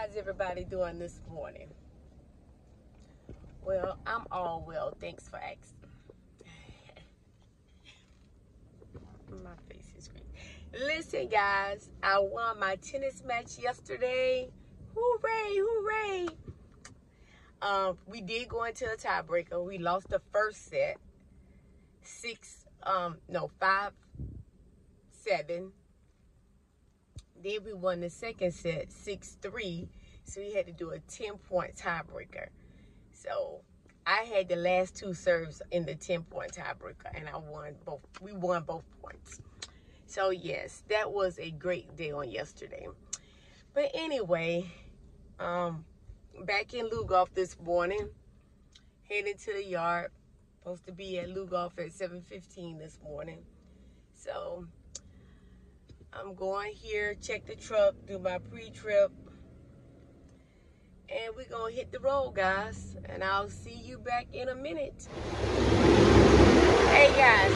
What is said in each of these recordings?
How's everybody doing this morning? Well, I'm all well. Thanks for asking. my face is green. Listen, guys, I won my tennis match yesterday. Hooray, hooray. Um, we did go into a tiebreaker. We lost the first set. Six, um, no, five, seven. Then we won the second set, six, three. So we had to do a 10 point tiebreaker. So I had the last two serves in the 10 point tiebreaker and I won both. We won both points. So yes, that was a great day on yesterday. But anyway, um, back in Lugoff this morning, heading to the yard. Supposed to be at Lugoff at 7.15 this morning. So, I'm going here, check the truck, do my pre-trip. And we're to hit the road, guys. And I'll see you back in a minute. Hey, guys.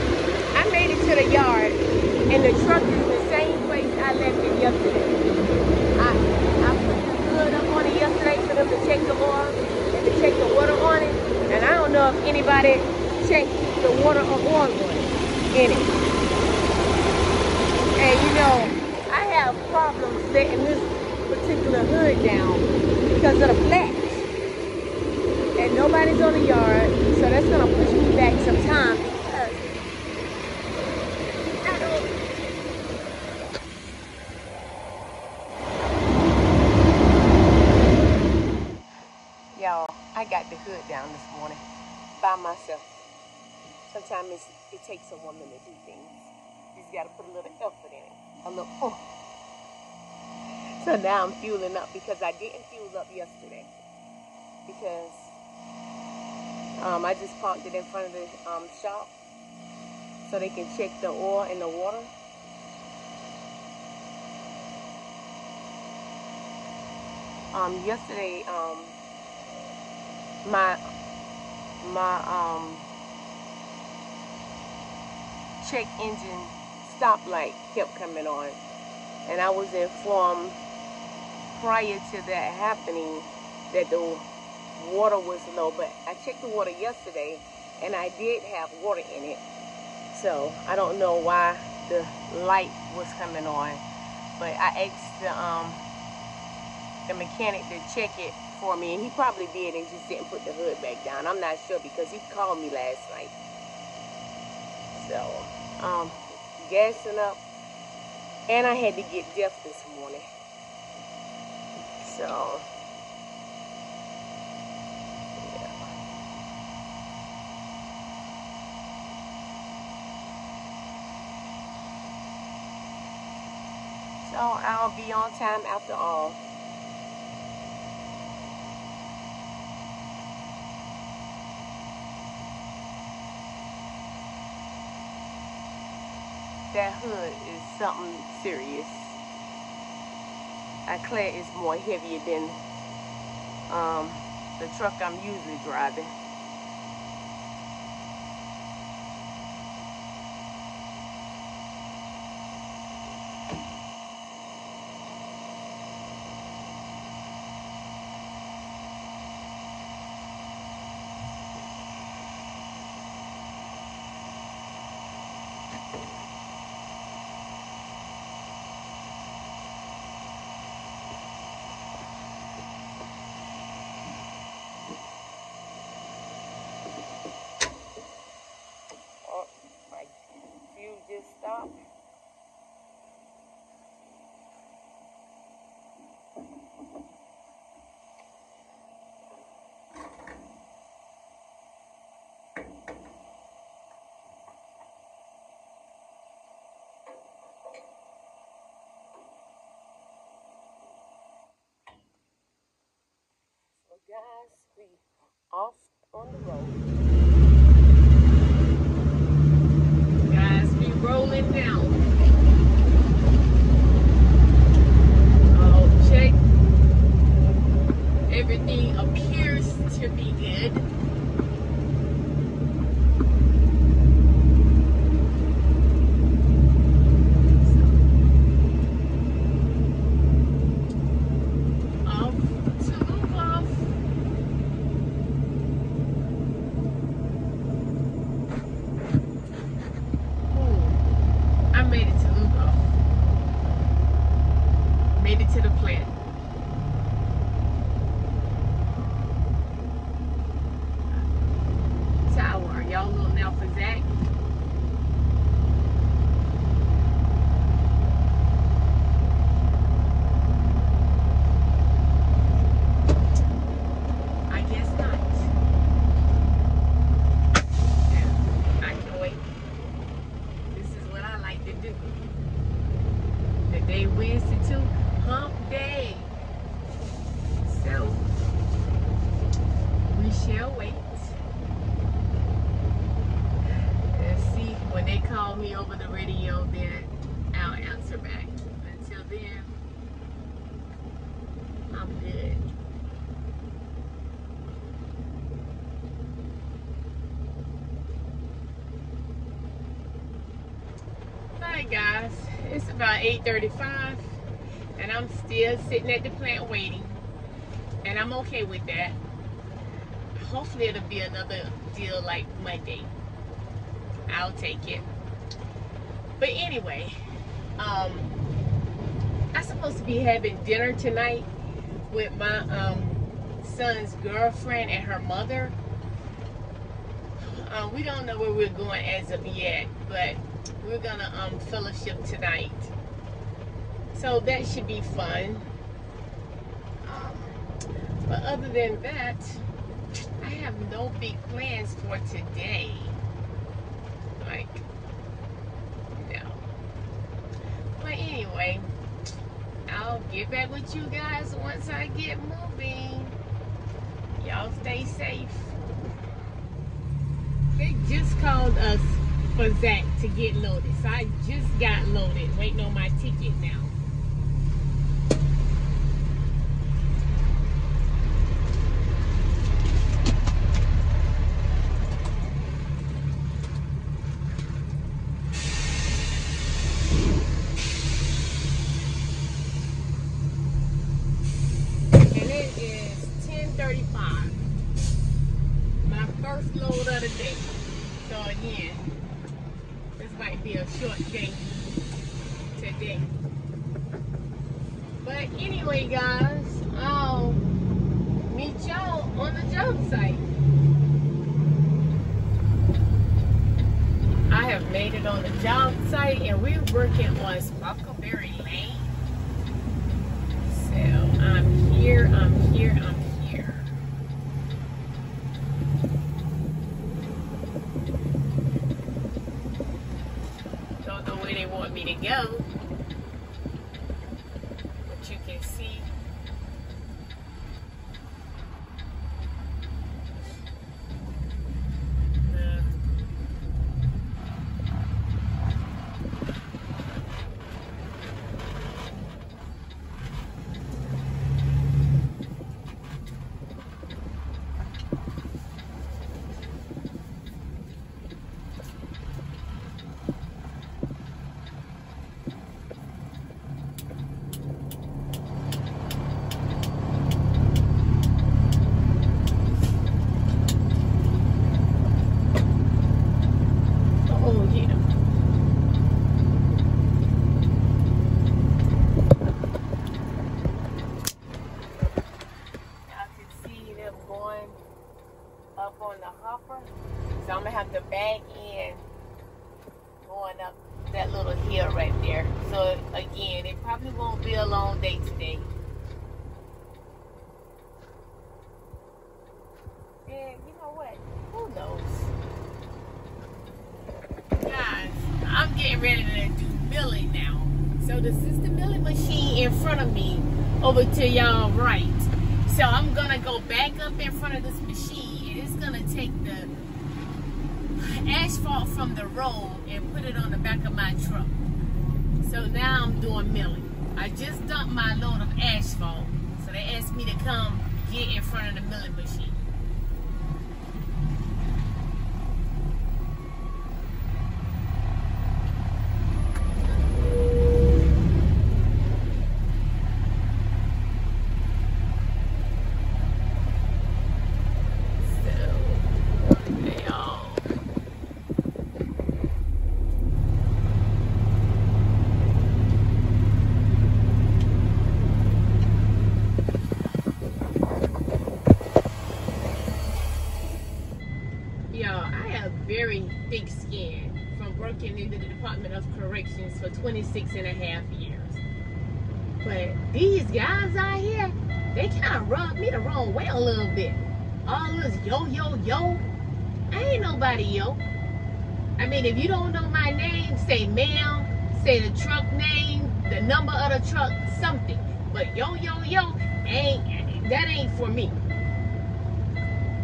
I made it to the yard. And the truck is the same place I left it yesterday. I, I put the hood up on it yesterday for them to check the oil and to check the water on it. And I don't know if anybody checked the water or oil in it. And you know, I have problems letting this particular hood down because of the flash. And nobody's on the yard, so that's gonna push me back some time Y'all, I got the hood down this morning by myself. Sometimes it takes a woman to do things. You just gotta put a little effort in it. A little oh. So now I'm fueling up because I didn't fuel up yesterday. Because um, I just parked it in front of the um, shop so they can check the oil and the water. Um, yesterday, um, my my um check engine stoplight kept coming on and I was informed prior to that happening that the water was low but I checked the water yesterday and I did have water in it so I don't know why the light was coming on but I asked the um the mechanic to check it for me, and he probably did and just didn't put the hood back down. I'm not sure because he called me last night. So, um, gassing up, and I had to get DEF this morning. So, yeah. So I'll be on time after all. that hood is something serious. That clay is more heavier than um, the truck I'm usually driving. Oh, my fuse just stopped. So guys, we off on the road. Guys, we rolling down. I'll check. Everything appears to be good. Off made it to Lugo. To the plant. Tower. Y'all looking out for Zach? I guess not. Yeah, I can wait. This is what I like to do. The day Wednesday too, hump day. So we shall wait. And see when they call me over the radio, then I'll answer back. Until then, I'm good. Hi guys, it's about 8.35 and I'm still sitting at the plant waiting and I'm okay with that. Hopefully it'll be another deal like Monday. I'll take it. But anyway, um, I'm supposed to be having dinner tonight with my um, son's girlfriend and her mother. Um, we don't know where we're going as of yet, but we're gonna um, fellowship tonight. So that should be fun. Um, but other than that, I have no big plans for today. Like, no. But anyway, I'll get back with you guys once I get moving. Y'all stay safe. They just called us for Zach to get loaded. So I just got loaded, waiting on my ticket now. And it is 1035. My first load of the day. So again, might be a short day today. But anyway, guys, I'll meet y'all on the job site. I have made it on the job site and we're working on Sparkleberry Lane. So I'm here, I'm here, I'm here. Don't know where they want me to go. But you can see. the Oh yeah. I can see them going up on the hopper. So I'm gonna have to back in going up that right there. So again, it probably won't be a long day today. And you know what? Who knows? Guys, I'm getting ready to do milling now. So this is the milling machine in front of me over to y'all right. So I'm gonna go back up in front of this machine and it's gonna take the asphalt from the road and put it on the back of my truck. So now I'm doing milling. I just dumped my load of asphalt. So they asked me to come get in front of the milling machine. So they all relations for 26 and a half years. But these guys out here, they kind of rub me the wrong way a little bit. All this yo, yo, yo. I ain't nobody yo. I mean, if you don't know my name, say ma'am, say the truck name, the number of the truck, something. But yo, yo, yo, ain't that ain't for me.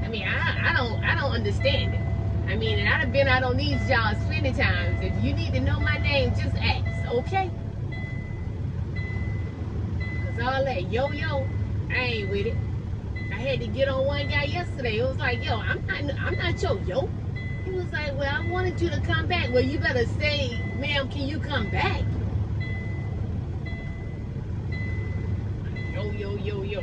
I mean, I, I don't I don't understand it. I mean, and I've been out on these jobs plenty times. If you need to know my name, just ask, okay? Cause all that yo yo, I ain't with it. I had to get on one guy yesterday. It was like, yo, I'm not I'm not your yo. He was like, well, I wanted you to come back. Well, you better say, ma'am, can you come back? Yo, yo, yo, yo.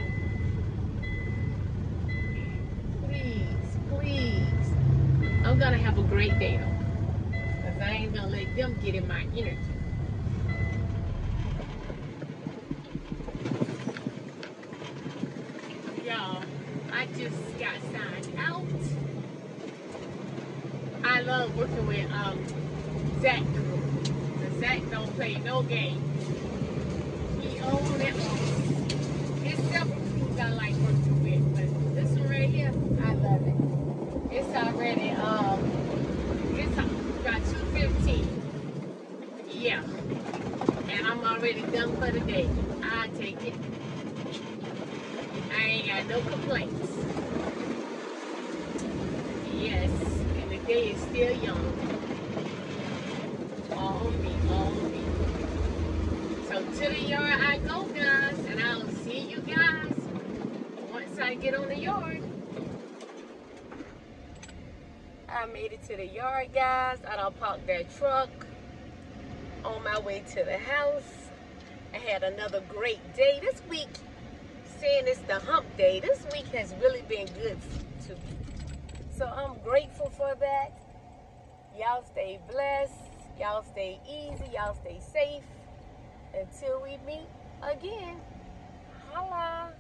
Gonna have a great day though. Cause I ain't gonna let them get in my energy. Y'all, I just got signed out. I love working with um Zach. Cause Zach don't play no game. He owns it all. There's several crews I like working with, but this one right here, I love it. It's already um it's about 215. Yeah. And I'm already done for the day. I take it. I ain't got no complaints. Yes, and the day is still young. All me, all me. So to the yard I go, guys, and I'll see you guys once I get on the yard. I made it to the yard, guys. I don't park that truck on my way to the house. I had another great day this week. Saying it's the hump day, this week has really been good to me. So I'm grateful for that. Y'all stay blessed. Y'all stay easy. Y'all stay safe. Until we meet again. Holla.